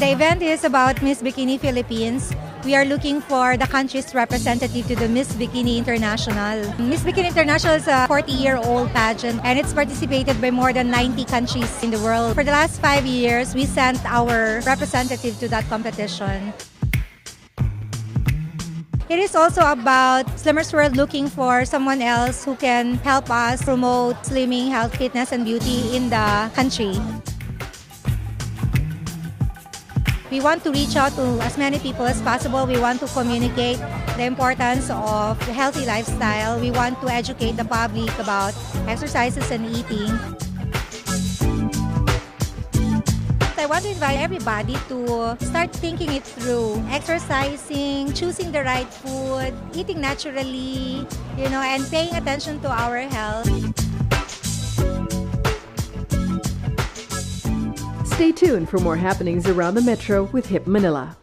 The event is about Miss Bikini Philippines. We are looking for the country's representative to the Miss Bikini International. Miss Bikini International is a 40 year old pageant and it's participated by more than 90 countries in the world. For the last five years, we sent our representative to that competition. It is also about Slimmers World looking for someone else who can help us promote slimming, health, fitness, and beauty in the country. We want to reach out to as many people as possible. We want to communicate the importance of healthy lifestyle. We want to educate the public about exercises and eating. I want to invite everybody to start thinking it through. Exercising, choosing the right food, eating naturally, you know, and paying attention to our health. Stay tuned for more happenings around the metro with Hip Manila.